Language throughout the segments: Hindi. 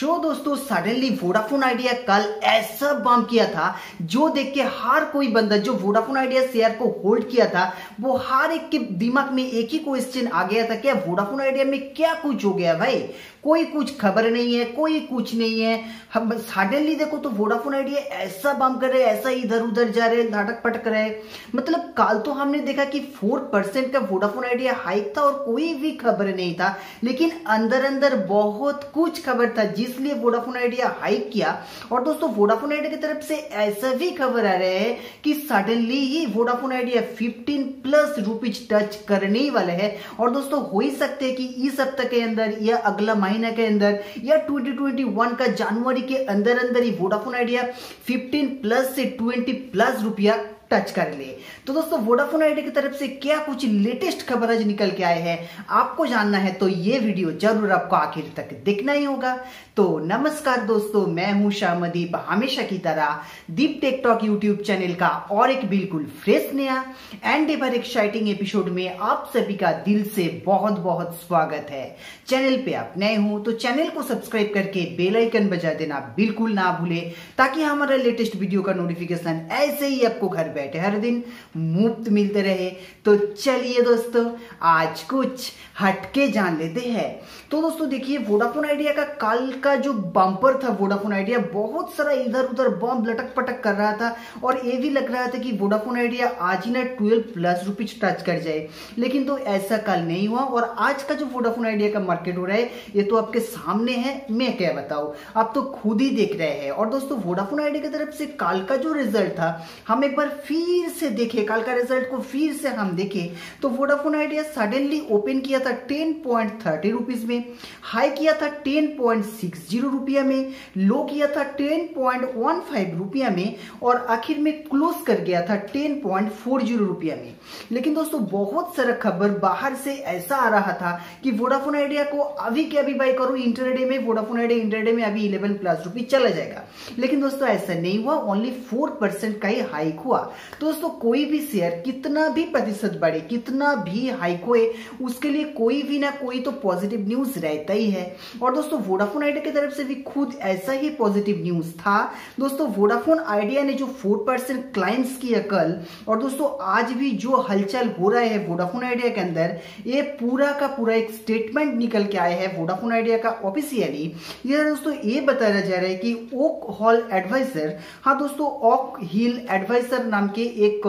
शो दोस्तों सडनली वोडाफोन आइडिया कल ऐसा बम किया था, जो देख के हर कोई बंदा जो वोडाफोन आइडिया शेयर को होल्ड किया था, वो हर एक के दिमाग में एक ही क्वेश्चन आ गया था, क्या वोडाफोन आइडिया में क्या कुछ हो गया भाई? कोई कुछ खबर नहीं है, कोई कुछ नहीं है। हम सडनली देखो तो वोडाफोन आइडिया ऐसा बम कर रहे ऐसा इधर उधर जा रहे नाटक पटक रहे मतलब कल तो हमने देखा कि फोर परसेंट का वोडाफोन आइडिया हाइक था और कोई भी खबर नहीं था, लेकिन अंदर अंदर बहुत कुछ खबर था जिसलिए वोडाफोन आइडिया हाइक किया। और दोस्तों वोडाफोन आइडिया की तरफ़ से ऐसा भी खबर आ रहे हैं कि सडनली ही Vodafone Idea 15 plus rupees touch करने वाले हैं। और दोस्तों, हो ही सकते हैं कि इस हफ़्ते के अंदर या अगला महीना के अंदर या 2021 का जनवरी के अंदर अंदर ही वोडाफोन आइडिया 15 प्लस से 20 प्लस रुपया टच कर ले। तो दोस्तों वोडाफोन आइडिया की तरफ़ से क्या कुछ लेटेस्ट खबर आज निकल के आए हैं, आपको जानना है तो ये वीडियो ज़रूर आपको आखिर तक देखना ही होगा। तो नमस्कार दोस्तों, मैं हूँ शामदीप हमेशा की तरह Deep tech talk YouTube channel का और एक बिल्कुल फ्रेश नया एंड एवर एक्साइटिंग एपिसोड में आप सभी का दिल से बहुत बहुत स्वागत है। चैनल पे आप नए हो तो चैनल को सब्सक्राइब करके बेल आइकन बजा देना बिल्कुल ना भूले, ताकि हमारा लेटेस्ट वीडियो का नोटिफिकेशन ऐसे ही आपको घर बैठे हर दिन मुफ़्त मिलते रहे। तो चलिए दोस्तों, आज कुछ हटके जान लेते हैं। तो दोस्तों, देखिए वोडाफोन आइडिया का कल का जो बम्पर था वोडाफोन आइडिया बहुत सारा इधर उधर बम लटक पटक कर रहा था और ये भी लग रहा था कि वोडाफोन आइडिया आज ही ना ट्वेल्व प्लस रुपीज़ टच कर जाए। लेकिन तो ऐसा कल नहीं हुआ और आज का जो वोडाफोन आइडिया का मार्केट हो रहा है, ये तो आपके सामने है, मैं क्या बताऊँ? आप तो खुद ही देख रहे हैं। और दोस्तों वोडाफोन आइडिया की तरफ़ से कल का जो रिज़ल्ट था, हम एक बार फिर से देखे, कल का रिज़ल्ट को फिर से हम देखे तो वोडाफोन आइडिया सडनली ओपन किया था टेन पॉइंट थर्टी रुपीज़ में हाई किया था टेन पॉइंट सिक्स ज़ीरो रुपया में, लो किया था टेन पॉइंट वन फाइव रुपया में और आखिर में क्लोज कर गया था टेन पॉइंट फोर ज़ीरो रुपया में। लेकिन दोस्तों, बहुत सारा खबर बाहर से ऐसा आ रहा था कि वोडाफोन आइडिया को अभी के अभी बाई करो इंटरडे में वोडाफोन आइडिया इंटरडे में अभी इलेवन प्लस रुपीज़ चला जाएगा। लेकिन दोस्तों, ऐसा नहीं हुआ ओनली फोर का ही हाइक हुआ। दोस्तों, कोई भी शेयर कितना भी प्रतिशत बढ़े, कितना भी हाइक हुए, उसके लिए कोई भी ना कोई तो पॉजिटिव न्यूज़ रहता ही है। और दोस्तों वोडाफोन आइडिया की तरफ़ से भी खुद ऐसा ही पॉजिटिव न्यूज़ था। दोस्तों वोडाफोन आइडिया ने जो फोर परसेंट क्लाइंट्स किया कल और दोस्तों, आज भी जो हलचल हो रहा है वोडाफोन आइडिया के अंदर, ये पूरा का पूरा एक स्टेटमेंट निकल के आया है वोडाफोन आइडिया का ऑफिशियली ये दोस्तों, ये बताया जा रहा है कि ओक हॉल एडवाइजर हाँ दोस्तों ओक हिल एडवाइजर नाम के एक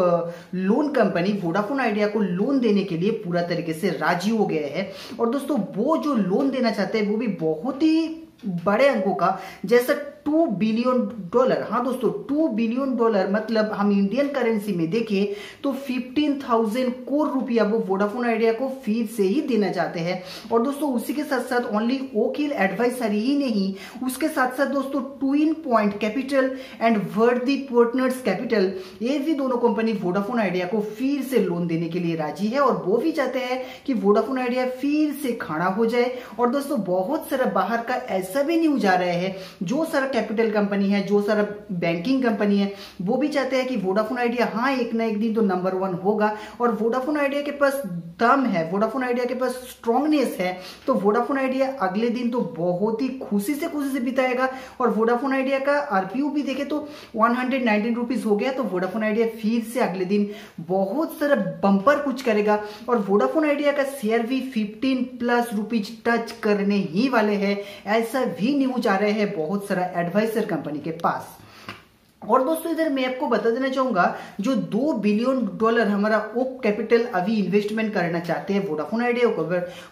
लोन कंपनी वोडाफोन आइडिया को लोन देने के लिए पूरा तरीके से राज़ी हो गया है। और दोस्तों, वो जो लोन देना चाहते हैं, वो भी बहुत ही बड़े अंकों का जैसा टू बिलियन डॉलर हाँ दोस्तों टू बिलियन डॉलर मतलब हम इंडियन करेंसी में देखें तो फिफ्टीन थाउज़ेंड करोड़ रुपया वो वोडाफोन आइडिया को फ़ीस से ही देना चाहते हैं। और दोस्तों, उसी के साथ साथ ओनली ओकिल एडवाइसरी ही नहीं, उसके साथ साथ दोस्तों Twin Point Capital and Verde Partners Capital ये भी दोनों कंपनी वोडाफोन आइडिया को फिर से लोन देने के लिए राज़ी है और वो भी चाहते हैं कि वोडाफोन आइडिया फिर से खड़ा हो जाए। और दोस्तों, बहुत सारा बाहर का ऐसा भी न्यूज़ आ रहा है, जो सारा कैपिटल कंपनी है, जो सारा बैंकिंग कंपनी है, वो भी चाहते हैं कि वोडाफोन आइडिया हाँ एक ना एक दिन तो नंबर वन होगा। और वोडाफोन आइडिया के पास दम है वोडाफोन आइडिया के पास स्ट्रांगनेस है तो वोडाफोन आइडिया अगले दिन तो बहुत ही खुशी से खुशी से बिताएगा। और वोडाफोन आइडिया का आरपीयू भी देखे तो वन हंड्रेड हो गया तो वोडाफोन आइडिया फिर से अगले दिन बहुत सारा बंपर कुछ करेगा। और वोडाफोन आइडिया का शेयर भी फिफ्टीन प्लस रुपीज़ टच करने ही वाले है, ऐसा भी न्यूज़ आ रहे हैं, बहुत सारा एडवाइजर कंपनी के पास। और दोस्तों, इधर मैं आपको बता देना चाहूँगा, जो दो बिलियन डॉलर हमारा ओक कैपिटल अभी इन्वेस्टमेंट करना चाहते हैं वोडाफोन आइडिया को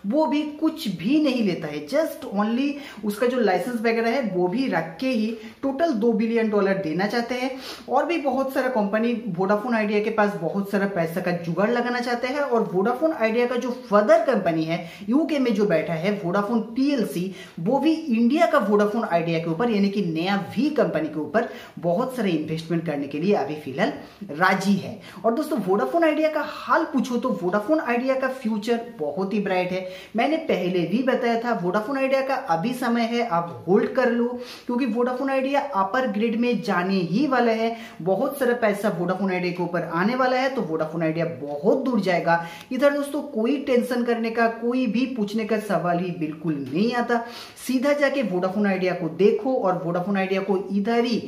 वो भी कुछ भी नहीं लेता है जस्ट ओनली उसका जो लाइसेंस वगैरह है, वो भी रख के ही टोटल दो बिलियन डॉलर देना चाहते हैं। और भी बहुत सारा कंपनी वोडाफोन आइडिया के पास बहुत सारा पैसा का जुगाड़ लगाना चाहते हैं और वोडाफोन आइडिया का जो फर्दर कंपनी है यूके में जो बैठा है वोडाफोन पीएलसी वो भी इंडिया का वोडाफोन आइडिया के ऊपर, यानी कि नया वी कंपनी के ऊपर बहुत सारे इन्वेस्टमेंट करने के लिए अभी फ़िलहाल राज़ी है। और दोस्तों वोडाफोन आइडिया का हाल पूछो तो वोडाफोन आइडिया का फ्यूचर बहुत ही ब्राइट है। मैंने पहले भी बताया था वोडाफोन आइडिया का अभी समय है, आप होल्ड कर लो, क्योंकि वोडाफोन आइडिया अपर ग्रेड में जाने ही वाला है। बहुत सारा पैसा वोडाफोन आइडिया के ऊपर आने वाला है तो वोडाफोन आइडिया बहुत दूर जाएगा। इधर दोस्तों, कोई टेंशन करने का, कोई भी पूछने का सवाल ही बिल्कुल नहीं आता। सीधा जाके वोडाफोन आइडिया को देखो और वोडाफोन आइडिया को इधर ही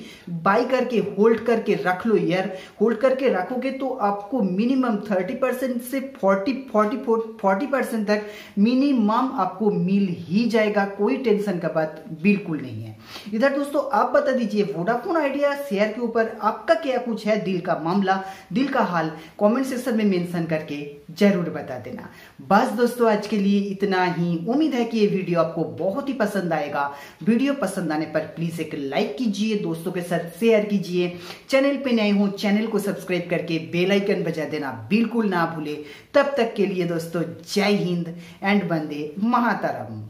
बाई करके होल्ड करके रख लो यार। होल्ड करके रखोगे तो आपको मिनिमम थर्टी परसेंट से फोर्टी फोर्टी फोर्टी परसेंट तक मिनिमम आपको मिल ही जाएगा। कोई टेंशन का बात बिल्कुल नहीं है। इधर दोस्तों, आप बता दीजिए वोडाफोन आइडिया शेयर के ऊपर आपका क्या कुछ है दिल का मामला, दिल का हाल? कमेंट सेक्शन में मेंशन करके ज़रूर बता देना। बस दोस्तों, आज के लिए इतना ही। उम्मीद है कि ये वीडियो आपको बहुत ही पसंद आएगा। वीडियो पसंद आने पर प्लीज़ एक लाइक कीजिए, दोस्तों के साथ शेयर कीजिए। चैनल पे नए हो, चैनल को सब्सक्राइब करके बेल आइकन बजा देना बिल्कुल ना भूले। तब तक के लिए दोस्तों, जय हिंद एंड बंदे महातारम